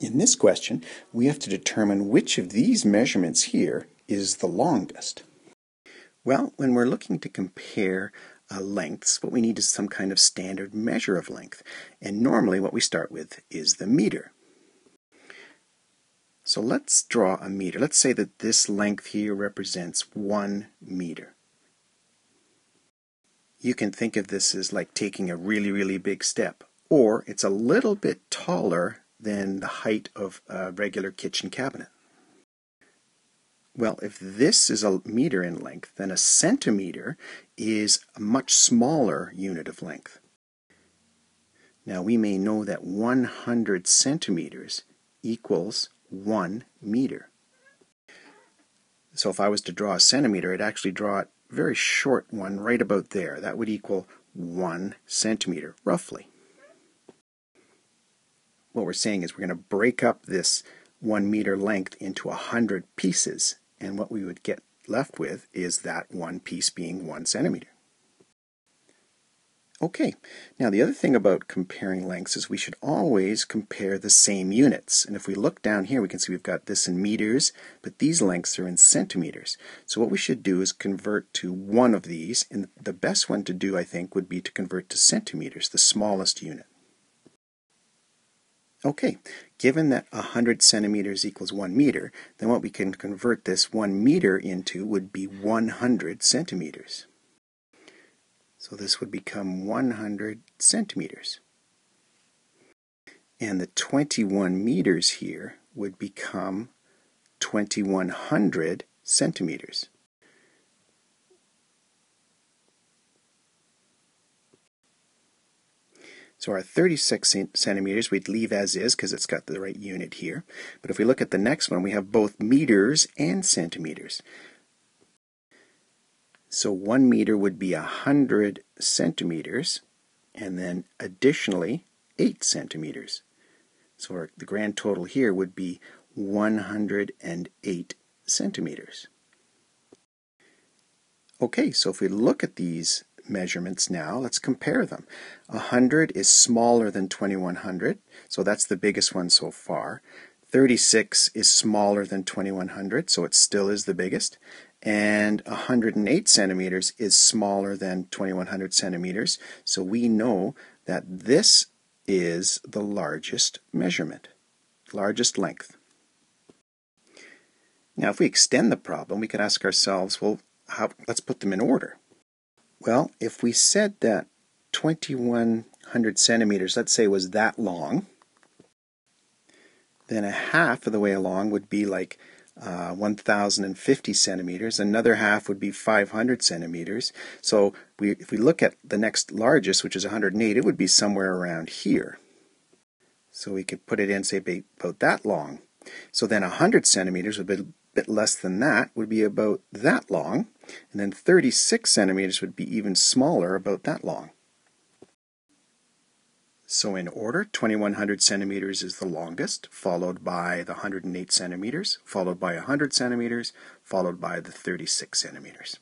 In this question, we have to determine which of these measurements here is the longest. Well, when we're looking to compare uh, lengths, what we need is some kind of standard measure of length. And normally what we start with is the meter. So let's draw a meter. Let's say that this length here represents one meter. You can think of this as like taking a really, really big step. Or it's a little bit taller than the height of a regular kitchen cabinet. Well, if this is a meter in length, then a centimeter is a much smaller unit of length. Now we may know that 100 centimeters equals 1 meter. So if I was to draw a centimeter, I'd actually draw a very short one right about there. That would equal 1 centimeter, roughly what we're saying is we're going to break up this one meter length into a hundred pieces and what we would get left with is that one piece being one centimeter. Okay, now the other thing about comparing lengths is we should always compare the same units. And if we look down here, we can see we've got this in meters, but these lengths are in centimeters. So what we should do is convert to one of these, and the best one to do, I think, would be to convert to centimeters, the smallest unit. Okay, given that 100 centimeters equals 1 meter, then what we can convert this 1 meter into would be 100 centimeters. So this would become 100 centimeters. And the 21 meters here would become 2100 centimeters. So our 36 centimeters we'd leave as is because it's got the right unit here. But if we look at the next one, we have both meters and centimeters. So one meter would be 100 centimeters, and then additionally 8 centimeters. So our, the grand total here would be 108 centimeters. Okay, so if we look at these measurements now. Let's compare them. 100 is smaller than 2100, so that's the biggest one so far. 36 is smaller than 2100, so it still is the biggest. And 108 centimeters is smaller than 2100 centimeters, so we know that this is the largest measurement, largest length. Now, if we extend the problem, we could ask ourselves, well, how, let's put them in order. Well, if we said that 2100 centimeters, let's say, was that long, then a half of the way along would be like uh, 1050 centimeters. Another half would be 500 centimeters. So we, if we look at the next largest, which is 108, it would be somewhere around here. So we could put it in, say, about that long. So then 100 centimeters would be bit less than that would be about that long, and then 36 centimeters would be even smaller, about that long. So in order, 2100 centimeters is the longest, followed by the 108 centimeters, followed by 100 centimeters, followed by the 36 centimeters.